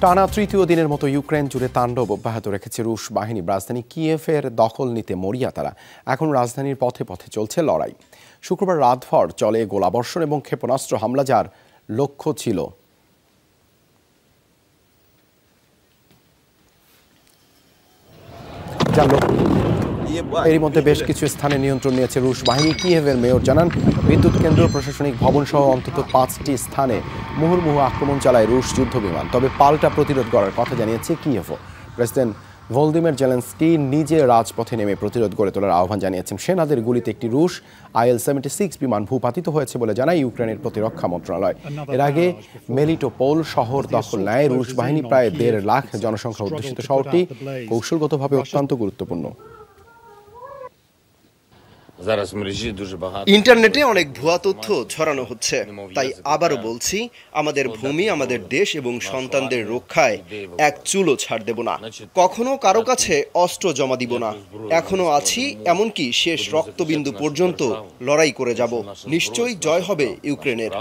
টানা তৃতীয় দিনের মতো ইউক্রেন জুড়ে তাণ্ডব অব্যাহত রেখেছে রুশ বাহিনী। রাজধানী কিয়েফের দখল নিতে মরিয়া তারা। এখন রাজধানীর পথে পথে চলছে লড়াই। শুক্রবার রাতভর চলে গোলাবর্ষণ এবং ক্ষেপণাস্ত্র হামলা, যার লক্ষ্য ছিল যার এরই মধ্যে বেশ কিছু স্থানে নিয়ন্ত্রণ নিয়েছে রুশ বাহিনী। কিয়েভের মেয়র জানান বিদ্যুৎ কেন্দ্র প্রশাসনিক ভবন সহ অন্তত পাঁচটি স্থানে মুহুর্মুহু আক্রমণ চালায় রুশ যুদ্ধ বিমান। তবে পাল্টা প্রতিরোধ করার কথা জানিয়েছে কিয়েভও। প্রেসিডেন্ট ভলদিমির জেলেন্সকি নিজে রাজপথে নেমে প্রতিরোধ গড়ে তোলার আহ্বান জানিয়েছেন। সেনাদের গুলিতে একটি রুশ আইএল সেভেন্টি সিক্স বিমান ভূপাতিত হয়েছে বলে জানায় ইউক্রেনের প্রতিরক্ষা মন্ত্রণালয়। এর আগে মেলিটোপোল শহর দখল নেয় রুশ বাহিনী। প্রায় দেড় লাখ জনসংখ্যা অধ্যুষিত শহরটি কৌশলগতভাবে অত্যন্ত গুরুত্বপূর্ণ। Зараз в мережі дуже багато ইন্টারনেটে অনেক ভুয়া তথ্য ছড়ানো হচ্ছে তাই আবারও বলছি আমাদের ভূমি আমাদের দেশ এবং সন্তানদের রক্ষায় এক চুলও ছাড় দেব না কখনো কারো কাছে অস্ত্র জমা দিব না এখনো আছি এমনকি শেষ রক্তবিন্দু পর্যন্ত লড়াই করে যাব নিশ্চয়ই জয় হবে ইউক্রেনের